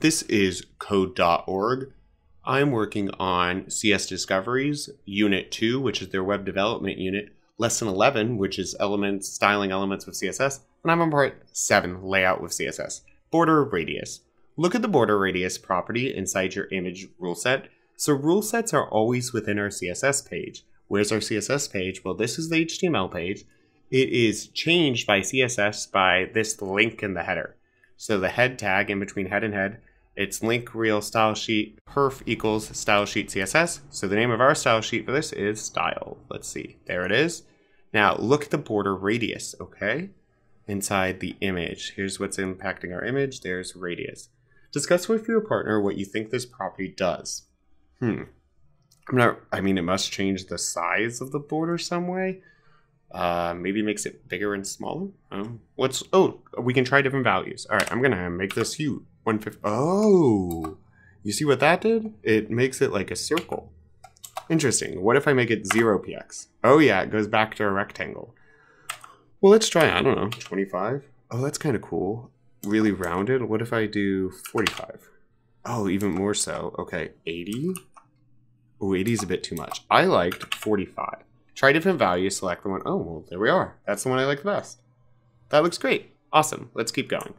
This is code.org. I'm working on CS Discoveries, Unit 2, which is their web development unit, Lesson 11, which is elements, styling elements with CSS, and I'm on part 7, layout with CSS. Border radius. Look at the border radius property inside your image rule set. So rule sets are always within our CSS page. Where's our CSS page? Well, this is the HTML page. It is changed by CSS by this link in the header. So the head tag in between head and head, it's link rel style sheet perf equals style sheet CSS. So the name of our style sheet for this is style. Let's see. There it is. Now look at the border radius, okay? Inside the image. Here's what's impacting our image. There's radius. Discuss with your partner what you think this property does. Hmm. I'm not, I mean, it must change the size of the border some way. Uh, maybe makes it bigger and smaller. Um, what's oh, we can try different values. All right, I'm gonna make this huge. 150. Oh, you see what that did? It makes it like a circle. Interesting. What if I make it zero px? Oh yeah, it goes back to a rectangle. Well, let's try. I don't know, 25. Oh, that's kind of cool. Really rounded. What if I do 45? Oh, even more so. Okay, 80. Oh, 80 is a bit too much. I liked 45. Try different values, select the one. Oh, well, there we are. That's the one I like the best. That looks great. Awesome. Let's keep going.